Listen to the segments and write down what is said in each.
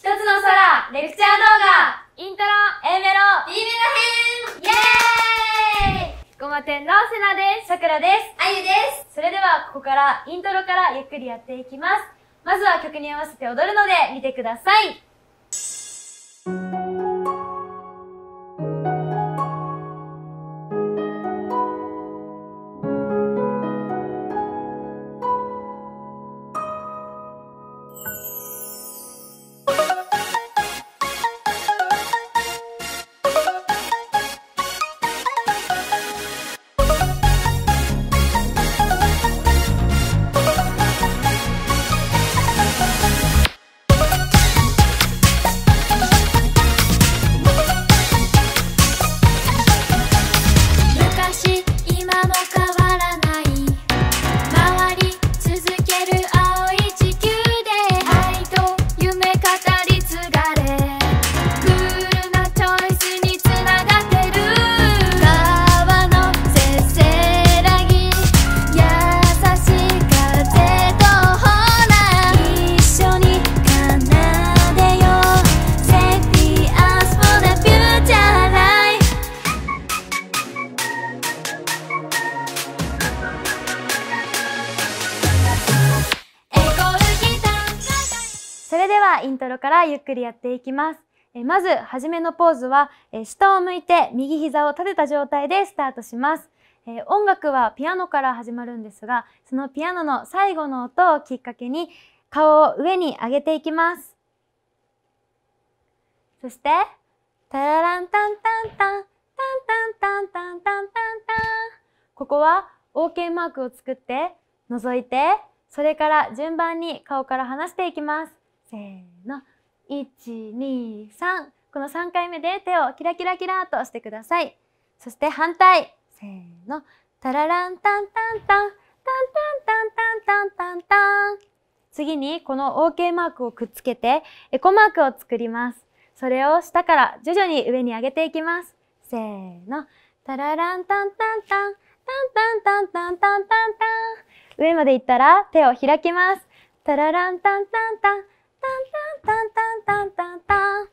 一つの空、レクチャー動画、イントロ A メロ、B メロ編イェーイごま店のせなです。さくらです。あゆです。それでは、ここからイントロからゆっくりやっていきます。まずは曲に合わせて踊るので見てください。れではイントロからゆっくりやっていきます。えまず、はじめのポーズは、えー下を向いて右膝を立てた状態でスタートします。えー音楽はピアノから始まるんですが、そのピアノの最後の音をきっかけに顔を上に上げていきます。そして、タラランタンタンタン、タンタンタンタンタンタンタン。ここは OK マークを作って、覗いて、それから順番に顔から離していきます。せーの。1、2、3。この3回目で手をキラキラキラーとしてください。そして反対。せーの。タラランタンタンタン。タンタンタンタンタンタンタン。次にこの OK マークをくっつけてエコマークを作ります。それを下から徐々に上に上げていきます。せーの。タラランタンタンタン。タンタンタンタンタンタンタン。上まで行ったら手を開きます。タラランタンタンタン。タンタンタンタンタンタンタン。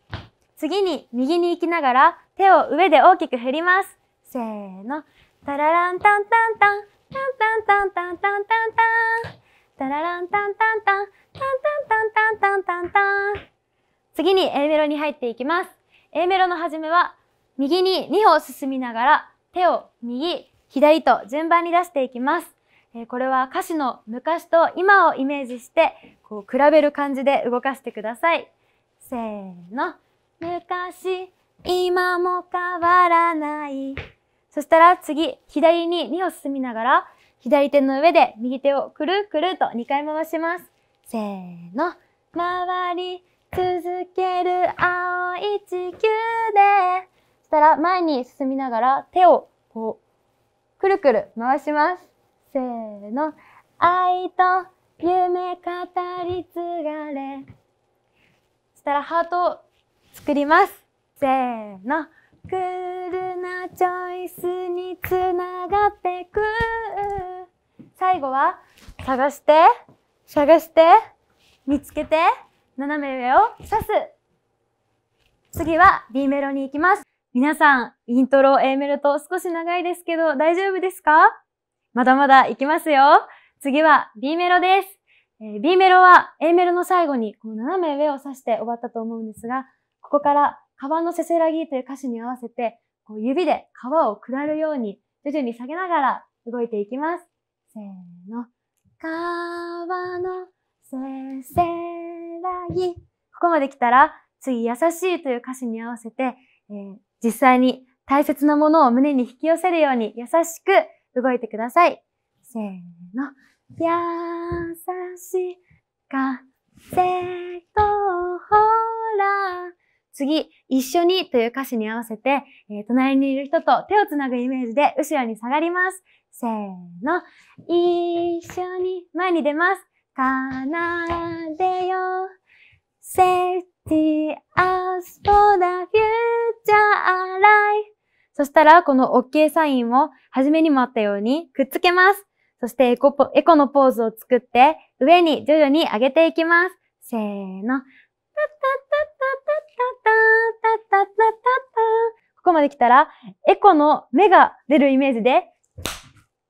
次に右に行きながら手を上で大きく振ります。せーの。タラランタンタンタン。タンタンタンタンタンタンタン。タラランタンタンタン。タンタンタンタンタンタンタン。次に A メロに入っていきます。A メロの始めは右に2歩進みながら手を右、左と順番に出していきます。えこれは歌詞の昔と今をイメージしてこう比べる感じで動かしてください。せーの。昔、今も変わらない。そしたら次、左に2歩進みながら、左手の上で右手をくるくると2回回します。せーの。回り続ける青い地球で。そしたら前に進みながら手をこう、くるくる回します。せーの。愛と夢語り継がれ。そしたらハートを作ります。せーの。クールなチョイスにつながってく。最後は、探して、探して、見つけて、斜め上を刺す。次は B メロに行きます。皆さん、イントロ A メロと少し長いですけど大丈夫ですか？まだまだ行きますよ。次は B メロです。えー B メロは A メロの最後にこの斜め上を指して終わったと思うんですが、ここから川のせせらぎという歌詞に合わせて、こう指で川を下るように徐々に下げながら動いていきます。せーの。川のせせらぎ。ここまで来たら、次、優しいという歌詞に合わせて、えー実際に大切なものを胸に引き寄せるように優しく動いてください。せーの。優しい風とほら。次、一緒にという歌詞に合わせて、えー隣にいる人と手をつなぐイメージで後ろに下がります。せーの。一緒に前に出ます。奏でよ。Safety us for the future life そしたら、この OK サインを、はじめにもあったように、くっつけます。そしてエコポ、エコのポーズを作って、上に徐々に上げていきます。せーの。ここまで来たら、エコの目が出るイメージで、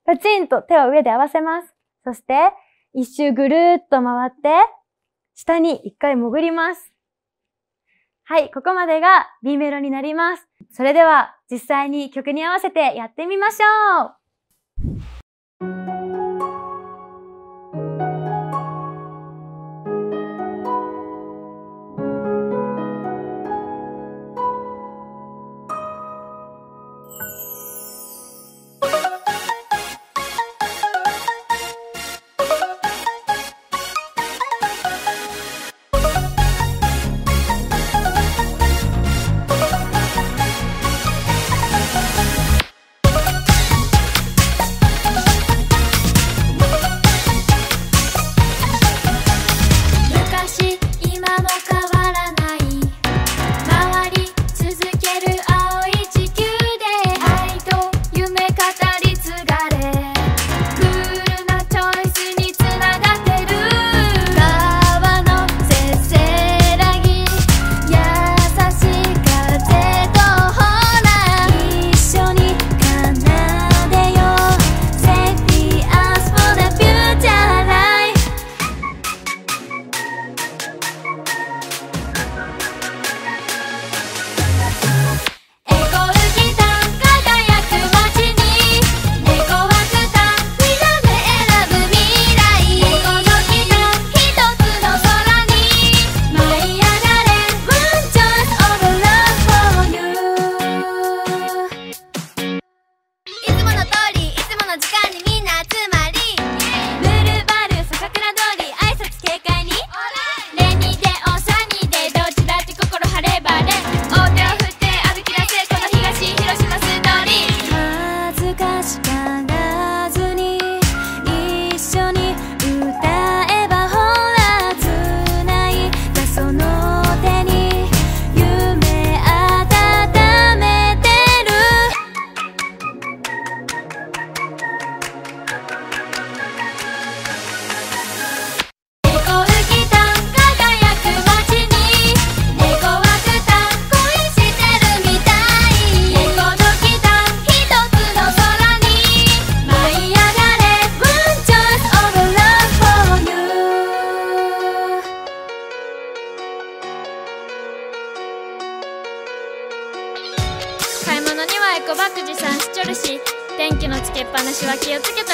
パチンと手を上で合わせます。そして、一周ぐるーっと回って、下に一回潜ります。はい、ここまでが B メロになります。それでは、実際に曲に合わせてやってみましょう。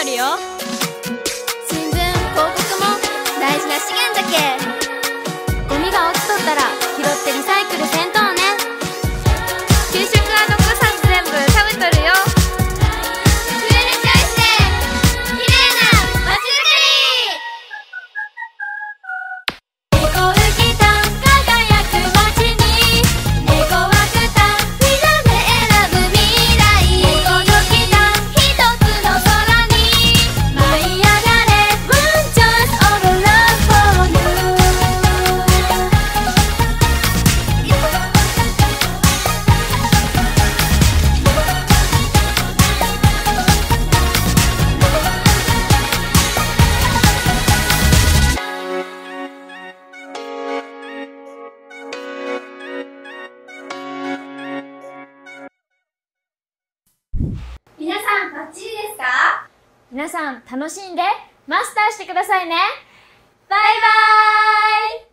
気を皆さん楽しんでマスターしてくださいね。バイバーイ。